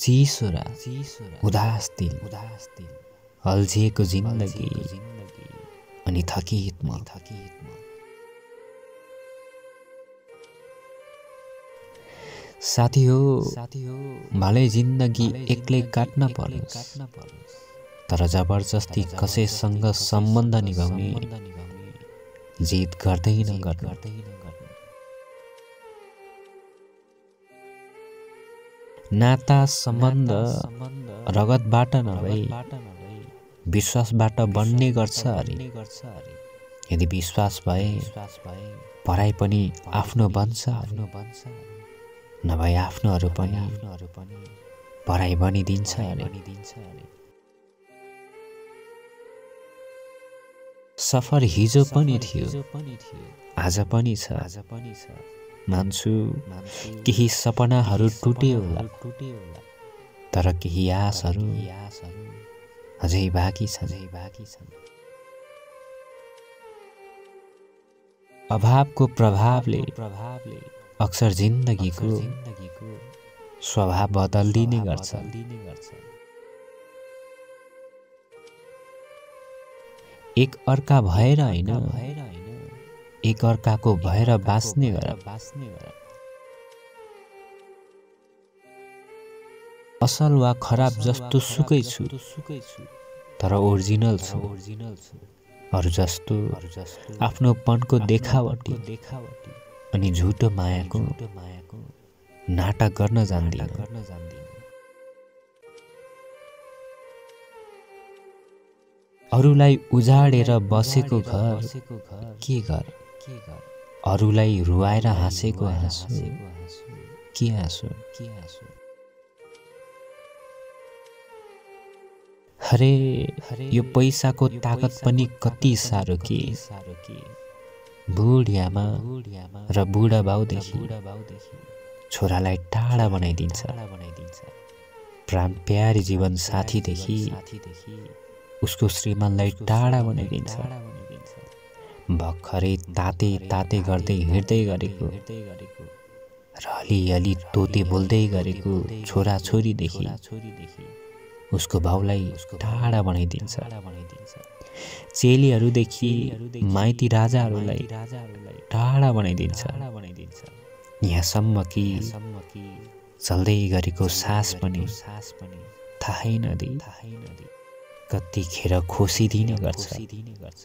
चिसो उदास दिल उदास दिल अल्झिएको जिन्दगी अनि थकित म थकित म साथी हो साथी हो भलै जिन्दगी एक्लै काट्न परोस् काट्न परोस् तर जबरजस्ती कसैसँग सम्बन्ध निभाउने जिद गर्दैन गर्दैन नाता सम्बन्ध रगतबाट नभई बाट नभई विश्वासबाट बन्ने गर्छ अरे। यदि विश्वास भए पढाइ पनि आफ्नो बन्छ आफ्नो बन्छ नभए आफ्नोहरू पनि आफ्नोहरू पनि पढाइ बनिदिन्छ अरे। सफर हिजो पनि थियो। हिजो पनि थियो। आज पनि छ। आज पनि छ। मान्छु केही सपनाहरू टुटे होला। तर केही आशहरू अझै बाँकी छन्। बाँकी छन् अभावको प्रभावले प्रभावले अक्सर जिन्दगीको स्वभाव बदलिदिने गर्छ दिने गर्छ। एक अर्का भएर होइन भएर होइन एक अर्काको भएर बाँच्ने गर बाँच्ने गर असल वा खराब जस्तो सुकै छु। सुकै छु। तर ओरिजिनल छु। ओरिजिनल छु। अरू जस्तो अरू जस्तो आफ्नोपनको देखावटी देखावटी अनि झुटो मायाको झुटो मायाको नाटक गर्न जान्दिनँ। गर्न जान्दिनँ। अरूलाई उजाडेर बसेको घर के घर? अरूलाई रुवाएर हाँसेको हाँसो। के हाँसो? के हाँसो? अरे अरे यो पैसाको ताकत पनि कति साह्रो के? बुढियामा र बुढा बाउदेखि छोरालाई टाढा बनाइदिन्छ। प्राण प्यारी जीवन साथीदेखि उसको श्रीमानलाई टाढा बनाइदिन्छ। भर्खरै ताते ताते गर्दै हिँड्दै गरेको र अलिअलि तोते बोल्दै गरेको छोराछोरीदेखि छोरीदेखि उसको भाउलाई टाढा बनाइदिन्छ। चेलीहरूदेखि माइती राजाहरूलाई टाढा बनाइदिन्छ। यहाँसम्म कि चल्दै गरेको सास पनि सास पनि थाहै नदिई। कतिखेर खोसिदिने गर्छ दिने गर्छ।